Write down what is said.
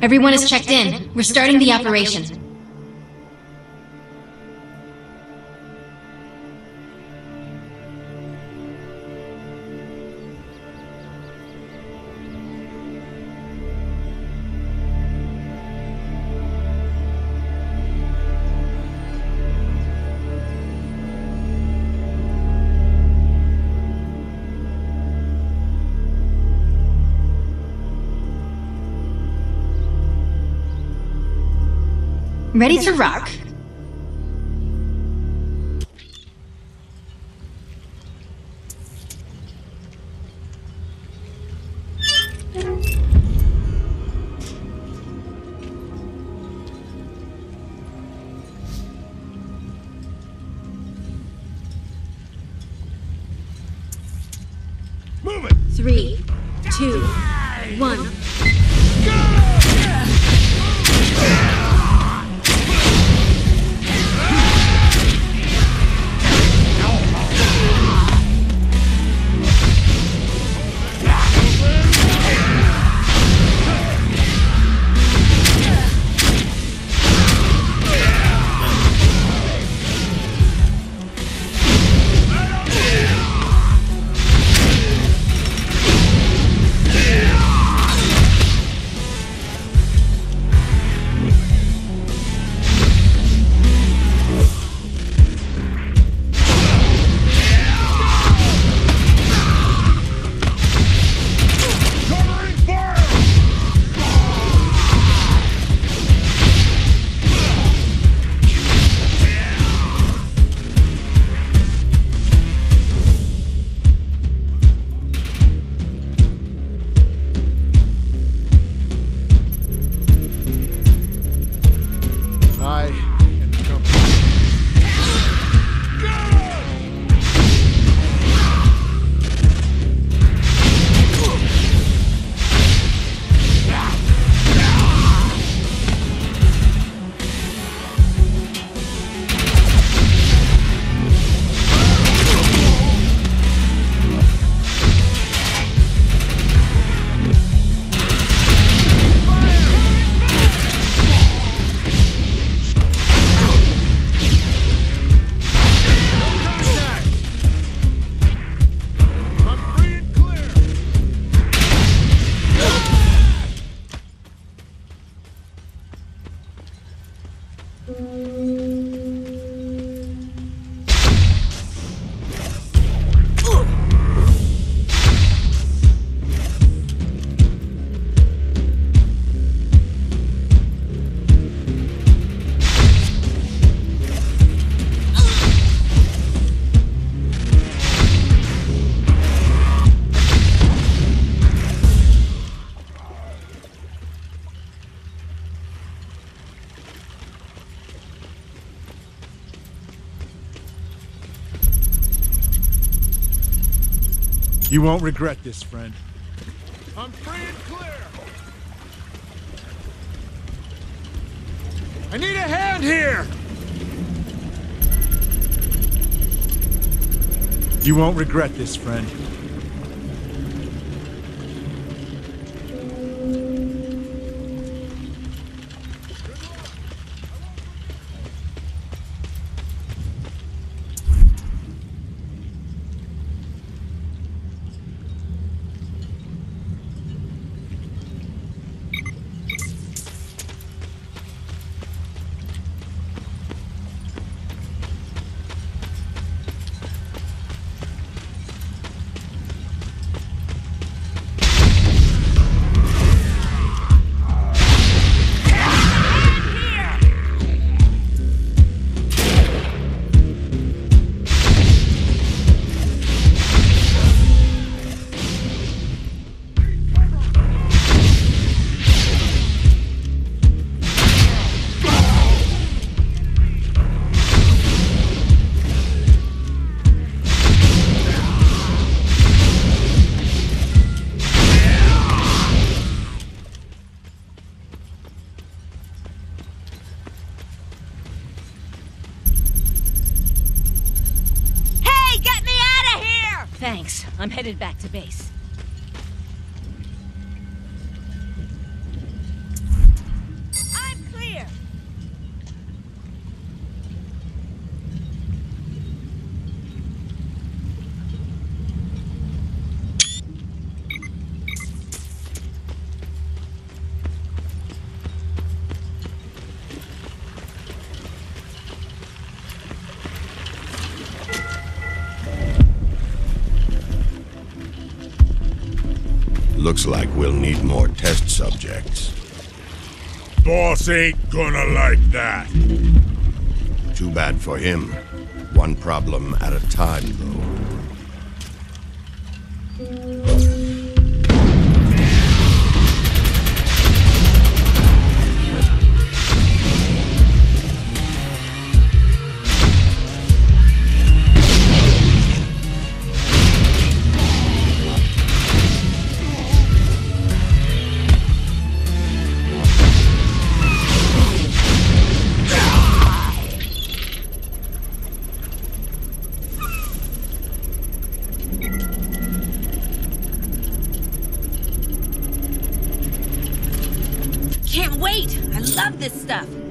Everyone is checked in. We're starting the operation. Ready to rock. Move it! Three, two, one. Covering You won't regret this, friend. I'm free and clear! I need a hand here! You won't regret this, friend. I'm headed back to base. Looks like we'll need more test subjects. Boss ain't gonna like that. Too bad for him. One problem at a time, though. Love this stuff.